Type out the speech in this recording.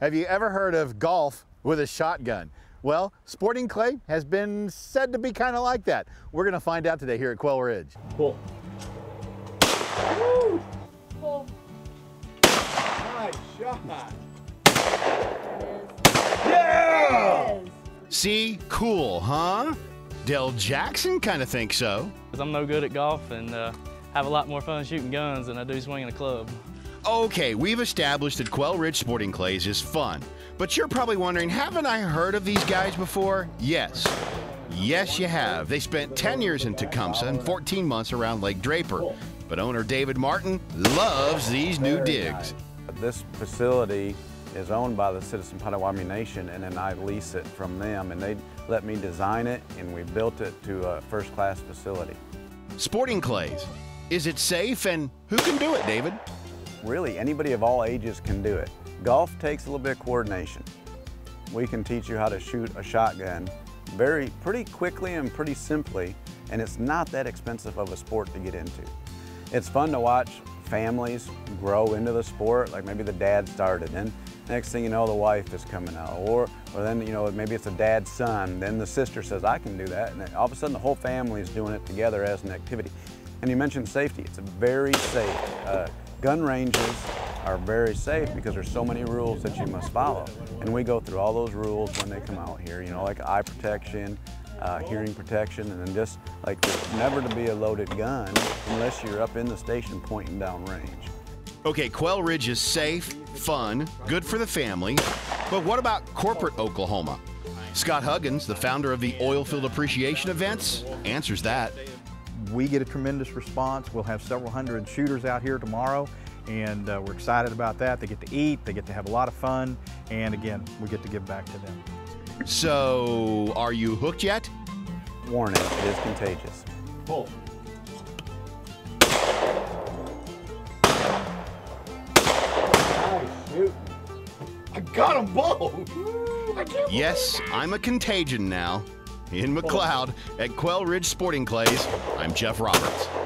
Have you ever heard of golf with a shotgun? Well, Sporting Clay has been said to be kind of like that. We're going to find out today here at Quail Ridge. Pull. Pull. Nice shot. Yeah! See, cool, huh? Dell Jackson kind of thinks so. Because I'm no good at golf and uh, have a lot more fun shooting guns than I do swinging a club. Okay, we've established that Quail Ridge Sporting Clays is fun. But you're probably wondering, haven't I heard of these guys before? Yes. Yes, you have. They spent 10 years in Tecumseh and 14 months around Lake Draper. But owner David Martin loves these new digs. This facility is owned by the Citizen Potawatomi Nation and then I lease it from them and they let me design it and we built it to a first-class facility. Sporting Clays. Is it safe and who can do it, David? Really, anybody of all ages can do it. Golf takes a little bit of coordination. We can teach you how to shoot a shotgun very, pretty quickly and pretty simply, and it's not that expensive of a sport to get into. It's fun to watch families grow into the sport, like maybe the dad started, and next thing you know, the wife is coming out, or, or then, you know, maybe it's a dad's son, then the sister says, I can do that, and all of a sudden the whole family is doing it together as an activity. And you mentioned safety, it's a very safe. Uh, gun ranges are very safe because there's so many rules that you must follow. And we go through all those rules when they come out here, you know, like eye protection, uh, hearing protection, and then just like never to be a loaded gun unless you're up in the station pointing down range. Okay, Quail Ridge is safe, fun, good for the family. But what about corporate Oklahoma? Scott Huggins, the founder of the Oilfield Appreciation Events, answers that. We get a tremendous response. We'll have several hundred shooters out here tomorrow and uh, we're excited about that. They get to eat, they get to have a lot of fun, and again, we get to give back to them. So, are you hooked yet? Warning, it is contagious. Pull. Nice shooting. I got them both. I can't Yes, I'm a contagion now. In McLoud at Quail Ridge Sporting Clays, I'm Jeff Roberts.